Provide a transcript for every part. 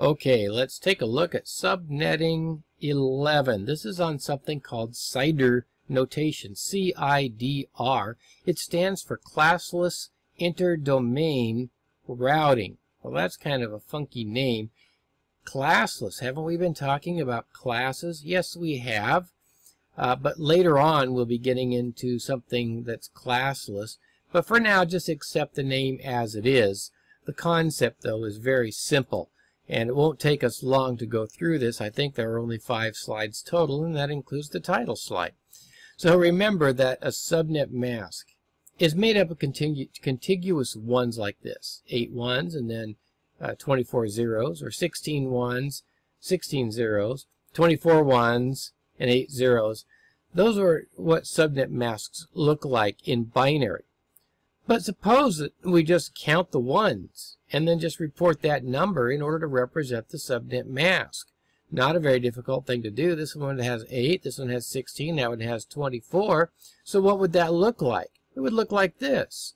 Okay, let's take a look at subnetting 11. This is on something called CIDR notation, C-I-D-R. It stands for Classless Interdomain Routing. Well, that's kind of a funky name. Classless, haven't we been talking about classes? Yes, we have. Uh, but later on, we'll be getting into something that's classless. But for now, just accept the name as it is. The concept, though, is very simple. And it won't take us long to go through this. I think there are only five slides total, and that includes the title slide. So remember that a subnet mask is made up of continu contiguous ones like this. Eight ones and then uh, 24 zeros, or 16 ones, 16 zeros, 24 ones, and 8 zeros. Those are what subnet masks look like in binary. But suppose that we just count the ones and then just report that number in order to represent the subnet mask. Not a very difficult thing to do. This one has 8, this one has 16, that one has 24. So what would that look like? It would look like this.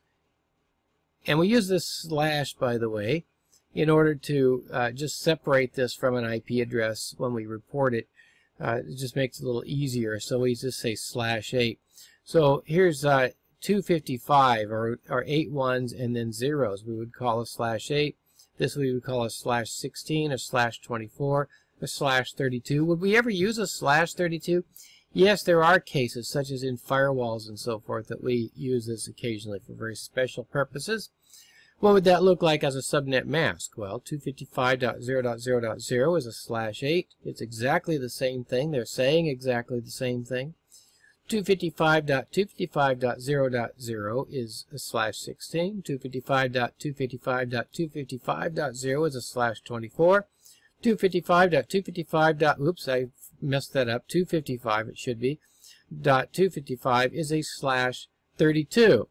And we use this slash, by the way, in order to uh, just separate this from an IP address when we report it. Uh, it just makes it a little easier. So we just say slash 8. So here's uh, 255 or, or 8 ones and then zeros. We would call a slash 8. This we would call a slash 16, a slash 24, a slash 32. Would we ever use a slash 32? Yes, there are cases, such as in firewalls and so forth, that we use this occasionally for very special purposes. What would that look like as a subnet mask? Well, 255.0.0.0 is a slash 8. It's exactly the same thing. They're saying exactly the same thing. 255.255.0.0 is a slash 16. 255.255.255.0 is a slash 24. 255.255. Oops, I messed that up. 255 it should be. Dot 255 is a slash 32,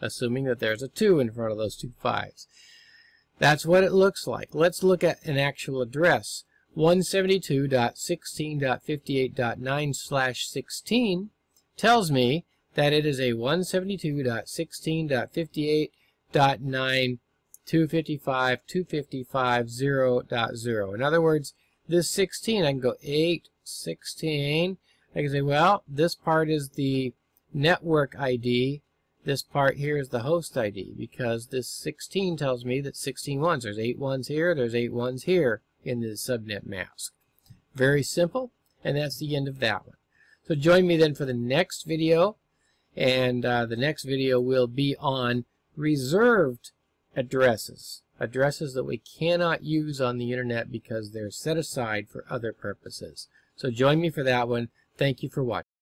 assuming that there's a 2 in front of those two fives. That's what it looks like. Let's look at an actual address. 172.16.58.9 slash 16 tells me that it is a 172.16.58.9 255 255 0.0. In other words, this 16, I can go 8, 16. I can say, well, this part is the network ID. This part here is the host ID because this 16 tells me that 16 ones. There's 8 ones here, there's 8 ones here in the subnet mask. Very simple, and that's the end of that one. So join me then for the next video, and uh, the next video will be on reserved addresses. Addresses that we cannot use on the internet because they're set aside for other purposes. So join me for that one. Thank you for watching.